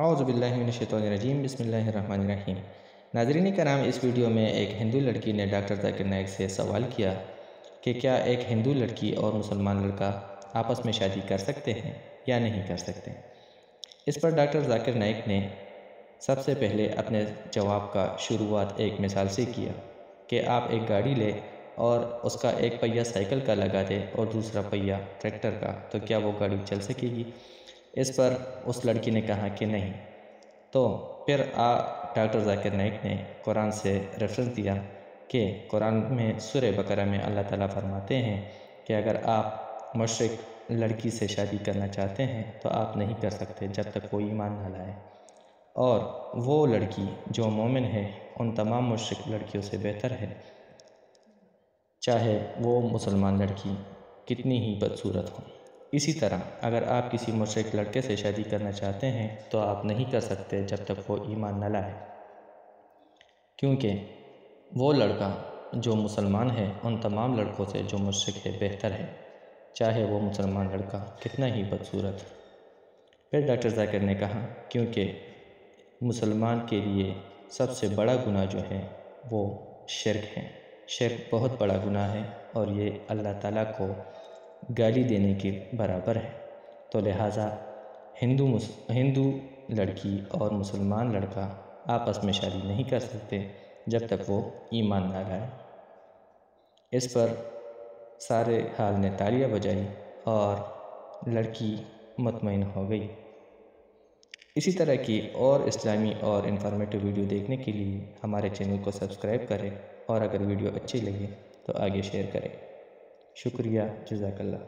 अज़बिल्लिनशैतरजीम बसमीम नाजरीन कराम इस वीडियो में एक हिंदू लड़की ने डॉक्टर जाकिर नायक से सवाल किया कि क्या एक हिंदू लड़की और मुसलमान लड़का आपस में शादी कर सकते हैं या नहीं कर सकते? इस पर डॉक्टर जाकिर नायक ने सबसे पहले अपने जवाब का शुरुआत एक मिसाल से किया कि आप एक गाड़ी ले और उसका एक पहिया साइकिल का लगा दे और दूसरा पहिया ट्रैक्टर का तो क्या वो गाड़ी चल सकेगी? इस पर उस लड़की ने कहा कि नहीं। तो फिर आ डॉक्टर जाकिर नाइक ने कुरान से रेफरेंस दिया कि कुरान में सुर बकरा में अल्लाह ताला फरमाते हैं कि अगर आप मशरक लड़की से शादी करना चाहते हैं तो आप नहीं कर सकते जब तक कोई ईमान ना लाए। और वो लड़की जो मोमिन है, उन तमाम मशरक लड़कियों से बेहतर है। चाहे वो मुसलमान लड़की कितनी ही बदसूरत हो। इसी तरह, अगर आप किसी मुशरक लड़के से शादी करना चाहते हैं तो आप नहीं कर सकते जब तक वो ईमान न लाए। क्योंकि वो लड़का जो मुसलमान है, उन तमाम लड़कों से जो मुशरक है, बेहतर है। चाहे वो मुसलमान लड़का कितना ही बदसूरत। फिर डॉक्टर जाकर ने कहा, क्योंकि मुसलमान के लिए सबसे बड़ा गुनाह जो है, वो शिरक है। शिरक बहुत बड़ा गुनाह है और ये अल्लाह ताला को गाली देने के बराबर है। तो लिहाजा हिंदू हिंदू लड़की और मुसलमान लड़का आपस में शादी नहीं कर सकते जब तक वो ईमान ना लाए। इस पर सारे हाल ने तालियाँ बजाई और लड़की मतमिन हो गई। इसी तरह की और इस्लामी और इन्फॉर्मेटिव वीडियो देखने के लिए हमारे चैनल को सब्सक्राइब करें और अगर वीडियो अच्छी लगे तो आगे शेयर करें। शुक्रिया जजाकल्ला